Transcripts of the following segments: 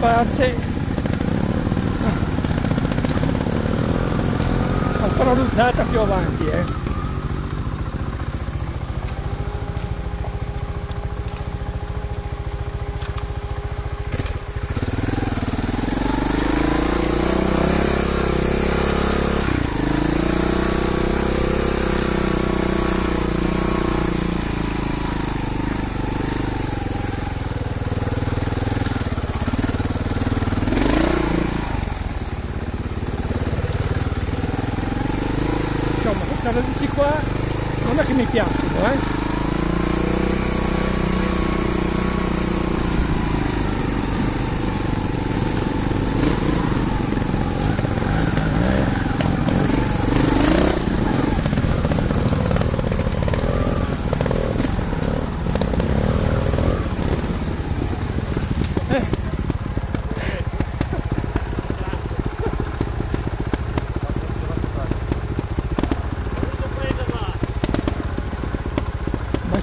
parte la traduzzata più avanti eh. Qua non è che mi piacciono eh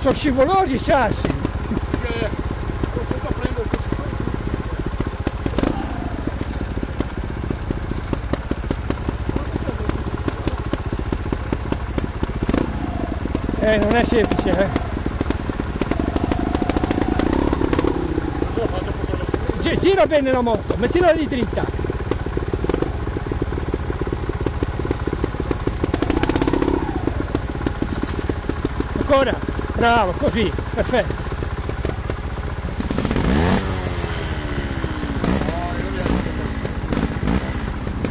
sono scivolosi i sassi. Eh non è semplice eh. Gira bene la moto mettila lì dritta. Ancora bravo così perfetto.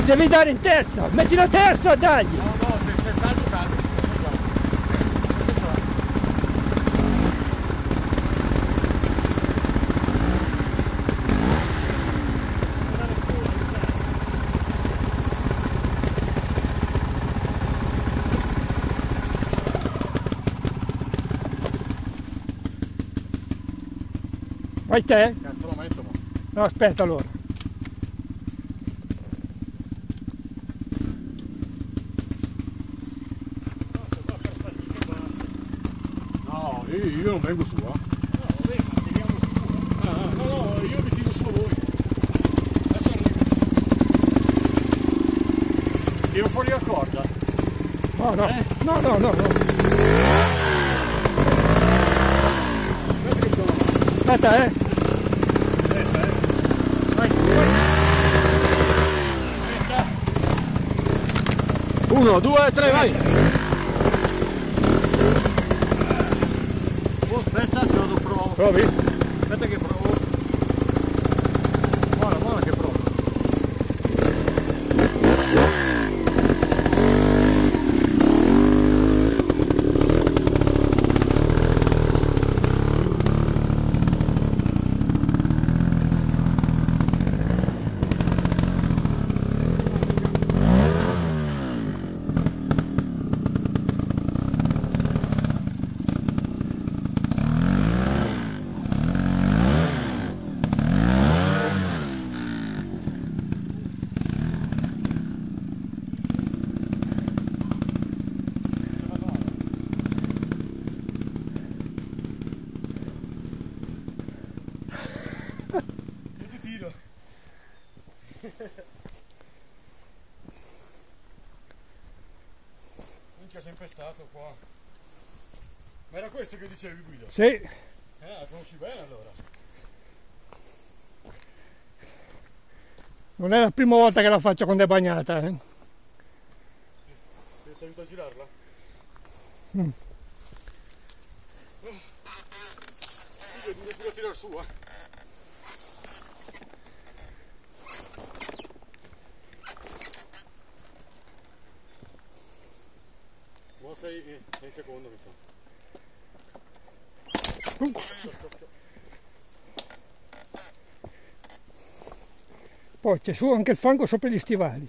Devi dare in terza metti la terza dai vai te Cazzo lo metto, ma. no aspetta allora No, io, io non vengo su, eh. Ah, ah, no, no, io vi tiro su voi. Adesso arrivo. Tiro fuori la corda. no no no no no, no. Sono. aspetta eh Uno, due, tre, vai! Oh, aspetta, te lo provo. Provi? Aspetta che provo. Sempre stato qua. Ma era questo che dicevi Guido? sì Eh, la conosci bene allora. non è la prima volta che la faccio quando è bagnata eh. Ti ti aiuto a girarla? Mm. Guido, devi pure tirare su, eh. Sei, eh, sei secondo mi sa. poi c'è su anche il fango sopra gli stivali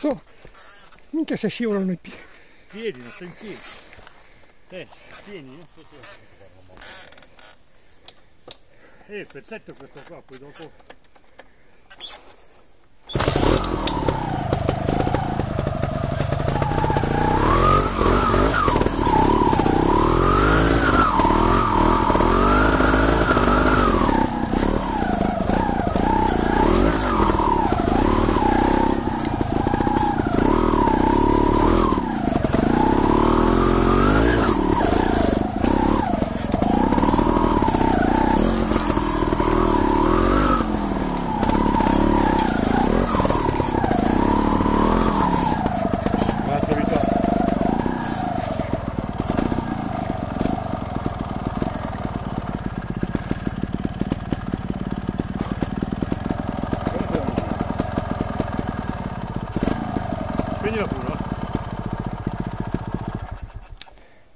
cazzo. Minchia se scivolano i piedi. Piedi, non sto in piedi. Eh, tieni, so se... Eh, pezzetto questo qua, poi dopo... Spegnila pure.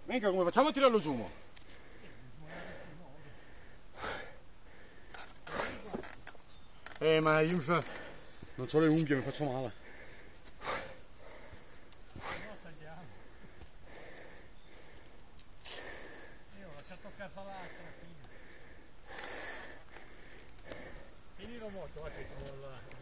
Venga, come facciamo a tirarlo giù? Mo? Eh, ma io non ho le unghie, mi faccio male. Io l'ho già toccata l'altra, fino. Finilo molto, vai che sono là.